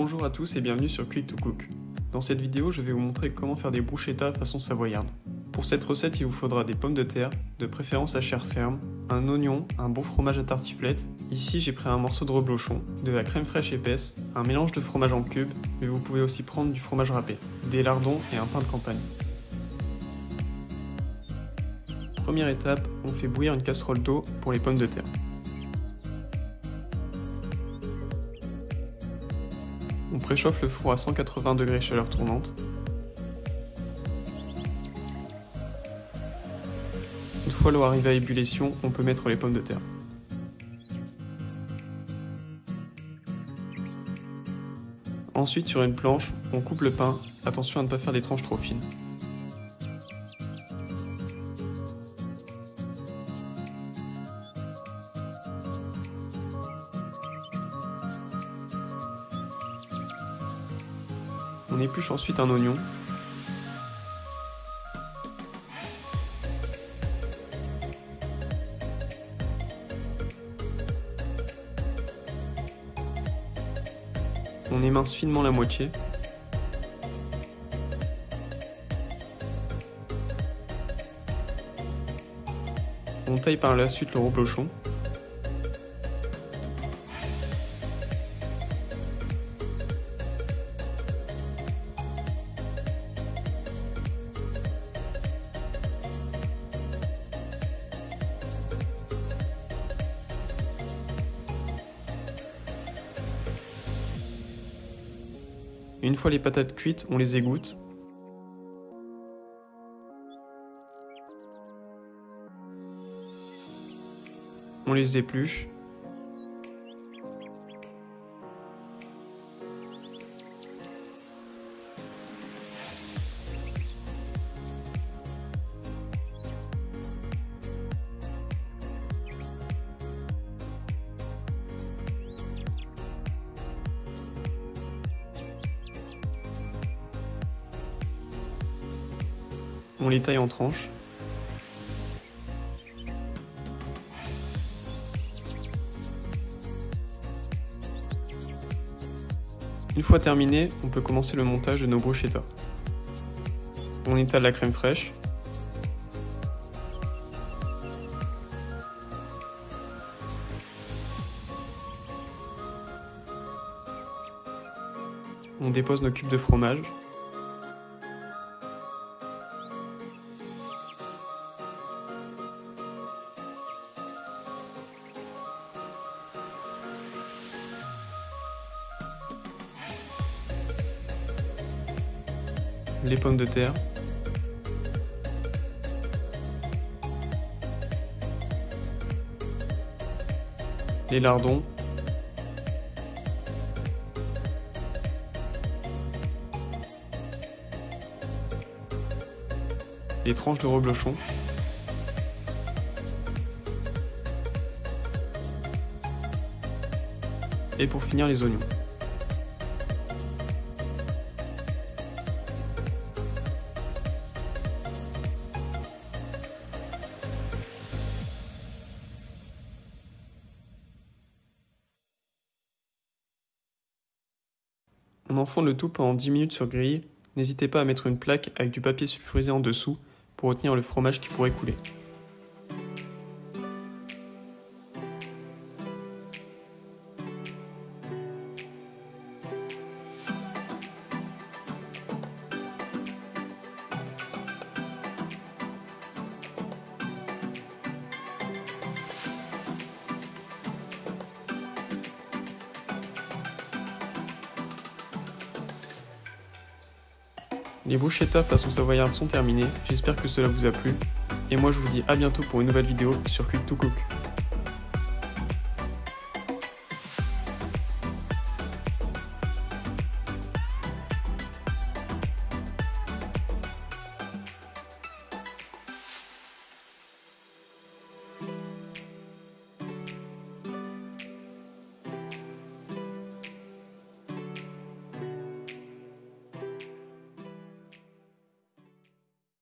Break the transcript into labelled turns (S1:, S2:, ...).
S1: Bonjour à tous et bienvenue sur Quick to Cook. Dans cette vidéo, je vais vous montrer comment faire des bruschetta façon savoyarde. Pour cette recette, il vous faudra des pommes de terre, de préférence à chair ferme, un oignon, un bon fromage à tartiflette. Ici, j'ai pris un morceau de reblochon, de la crème fraîche épaisse, un mélange de fromage en cubes, mais vous pouvez aussi prendre du fromage râpé, des lardons et un pain de campagne. Première étape, on fait bouillir une casserole d'eau pour les pommes de terre. On préchauffe le four à 180 degrés chaleur tournante. Une fois l'eau arrivée à ébullition, on peut mettre les pommes de terre. Ensuite, sur une planche, on coupe le pain. Attention à ne pas faire des tranches trop fines. On épluche ensuite un oignon. On émince finement la moitié. On taille par la suite le reblochon. Une fois les patates cuites, on les égoutte. On les épluche. On les taille en tranches. Une fois terminé, on peut commencer le montage de nos bruschetta. On étale la crème fraîche. On dépose nos cubes de fromage. Les pommes de terre, les lardons, les tranches de reblochon, et pour finir les oignons. On enfonce le tout pendant 10 minutes sur grille. N'hésitez pas à mettre une plaque avec du papier sulfurisé en dessous pour retenir le fromage qui pourrait couler. Les bruschetta façon savoyarde sont terminées, j'espère que cela vous a plu, et moi je vous dis à bientôt pour une nouvelle vidéo sur Quick to Cook.